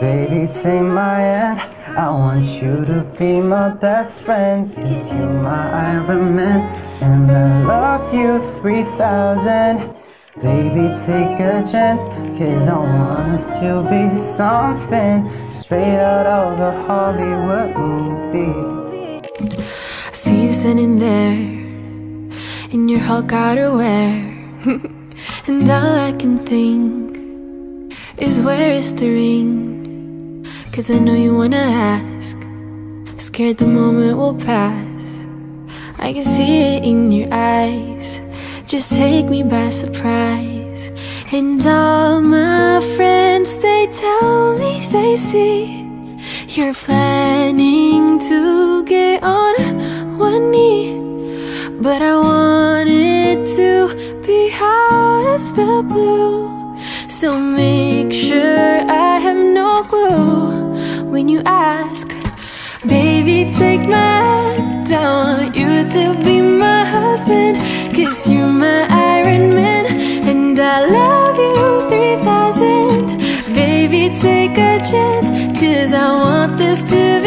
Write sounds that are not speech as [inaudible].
Baby, take my hand. I want you to be my best friend. Cause you're my Iron Man. And I love you 3000. Baby, take a chance. Cause I want us to be something straight out of a Hollywood movie. I See you standing there in your Hulk outerwear. [laughs] and all I can think is where is the ring? Cause I know you wanna ask. Scared the moment will pass. I can see it in your eyes. Just take me by surprise. And all my friends, they tell me they see you're planning to get on one knee. But I want it to be out of the blue. So make sure ask Baby, take my hand I want you to be my husband Cause you're my Iron Man And I love you 3000 Baby, take a chance Cause I want this to be